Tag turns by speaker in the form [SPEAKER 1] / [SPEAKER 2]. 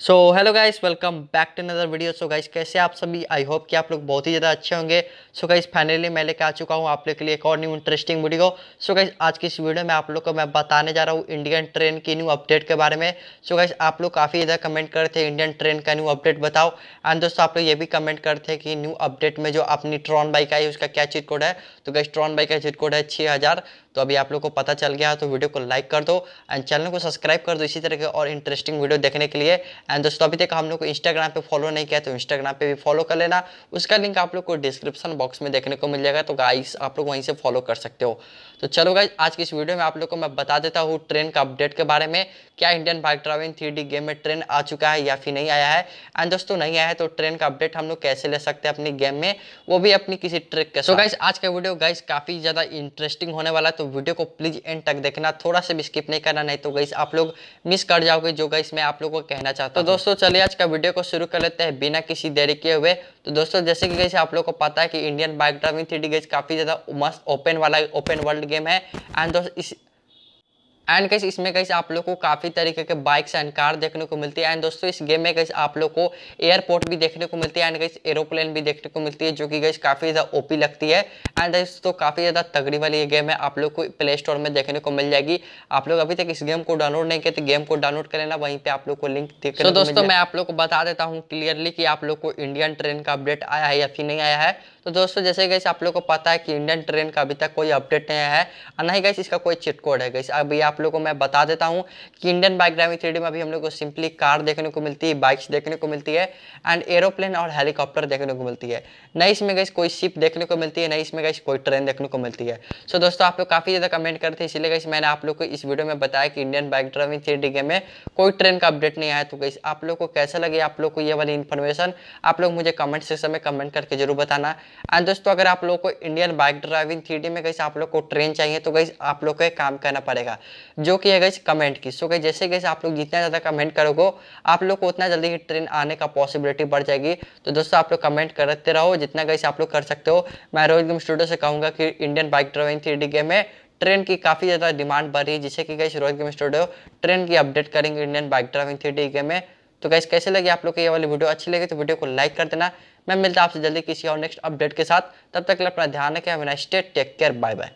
[SPEAKER 1] So hello guys welcome back to another video so guys कैसे आप सभी? I hope कि आप लोग बहुत ही ज़्यादा अच्छे होंगे। सो गाइस फाइनली मैं लेकर आ चुका हूँ आप लोग के लिए एक और new interesting video so guys आज की इस वीडियो में आप लोग को मैं बताने जा रहा हूँ इंडियन ट्रेन की न्यू अपडेट के बारे में। सो गाइस आप लोग काफ़ी ज़्यादा कमेंट कर थे इंडियन ट्रेन का न्यू अपडेट बताओ। एंड दोस्तों, आप लोग ये भी कमेंट करते कि न्यू अपडेट में जो अपनी ट्रॉन बाइक आई, उसका क्या चीट कोड है? तो गाइस ट्रॉन बाइक का चीट कोड है छः हज़ार। तो अभी आप लोग को पता चल गया तो वीडियो को लाइक कर दो एंड चैनल को सब्सक्राइब कर दो इसी तरह के और इंटरेस्टिंग वीडियो देखने के लिए। एंड दोस्तों अभी तक हम लोग को इंस्टाग्राम पे फॉलो नहीं किया तो इंस्टाग्राम पे भी फॉलो कर लेना। उसका लिंक आप लोग को डिस्क्रिप्शन बॉक्स में देखने को मिल जाएगा तो गाइस आप लोग वहीं से फॉलो कर सकते हो। तो चलो गाइस आज की इस वीडियो में आप लोग को मैं बता देता हूँ ट्रेन का अपडेट के बारे में क्या Indian bike driving three game में ट्रेन आ चुका है या फिर नहीं आया है। एंड दोस्तों नहीं आया है तो ट्रेन का अपडेट हम लोग कैसे ले सकते हैं अपनी गेम में वो भी अपनी किसी ट्रिक के सो गाइस आज का वीडियो गाइस काफ़ी ज़्यादा इंटरेस्टिंग होने वाला है तो वीडियो को प्लीज़ एंड तक देखना। थोड़ा सा भी स्किप नहीं करना नहीं तो गई आप लोग मिस कर जाओगे जो गई मैं आप लोगों को कहना चाहता हूँ। तो दोस्तों चलिए आज का वीडियो को शुरू कर लेते हैं बिना किसी देरी किए हुए। तो दोस्तों जैसे कि गाइस आप लोग को पता है कि Indian bike driving three D काफ़ी ज़्यादा मस्त ओपन वाला ओपन वर्ल्ड गेम है। एंड दोस्तों इस एंड कैसे इसमें कैसे आप लोग को काफ़ी तरीके के बाइक्स एंड कार देखने को मिलती है। एंड दोस्तों इस गेम में कैसे आप लोग को एयरपोर्ट भी देखने को मिलती है। एंड कैसे एरोप्लेन भी देखने को मिलती है जो कि कैसे काफ़ी ज़्यादा ओपी लगती है। एंड दोस्तों काफ़ी ज़्यादा तगड़ी वाली ये गेम है। आप लोग को प्ले स्टोर में देखने को मिल जाएगी। आप लोग अभी तक इस गेम को डाउनलोड नहीं किए तो गेम को डाउनलोड कर लेना। वहीं पर आप लोग को लिंक देख तो दोस्तों मैं आप लोग को बता देता हूँ क्लियरली कि आप लोग को इंडियन ट्रेन का अपडेट आया है या फिर नहीं आया है। तो दोस्तों जैसे गैस आप लोग को पता है कि इंडियन ट्रेन का अभी तक कोई अपडेट नहीं आया है। और नहीं गैस इसका कोई चिट कोड है गैस अभी आप लोग को मैं बता देता हूँ कि इंडियन बाइक ड्राइविंग थ्री में अभी हम लोग को सिंपली कार देखने को मिलती है बाइक्स देखने को मिलती है एंड एरोप्लेन और हेलीकॉप्टर देखने को मिलती है। नहीं इसमें गैस कोई शिप देखने को मिलती है नहीं इसमें गैस कोई ट्रेन देखने को मिलती है। सो दोस्तों, आप लोग काफ़ी ज़्यादा कमेंट करते हैं इसलिए गैस मैंने आप लोग को इस वीडियो में बताया कि Indian bike driving three game में कोई ट्रेन का अपडेट नहीं आया। तो गई आप लोग को कैसा लगे? आप लोग को ये वाली इन्फॉर्मेशन आप लोग मुझे कमेंट सेक्शन में कमेंट करके ज़रूर बताना। एंड दोस्तों, अगर आप लोग को इंडियन बाइक ड्राइविंग थ्री में कैसे आप लोग को ट्रेन चाहिए तो गई आप लोग को काम करना पड़ेगा। जो कि है गई कमेंट की। सो गई जैसे गई आप लोग जितना ज़्यादा कमेंट करोगे, आप लोग को उतना जल्दी ही ट्रेन आने का पॉसिबिलिटी बढ़ जाएगी। तो दोस्तों, आप लोग कमेंट करते रहो, जितना गई आप लोग कर सकते हो। मैं रोहित गेम स्टूडियो से कहूँगा कि Indian bike driving three game में ट्रेन की काफ़ी ज़्यादा डिमांड बढ़ रही है, जिससे कि गई रोहित गेम स्टूडियो ट्रेन की अपडेट करेंगे Indian bike driving three game में। तो गैस कैसे लगे आप लोग को ये वाली वीडियो अच्छी लगी तो वीडियो को लाइक कर देना। मैं मिलता आपसे जल्दी किसी और नेक्स्ट अपडेट के साथ। तब तक अपना ध्यान रखें। Take care bye bye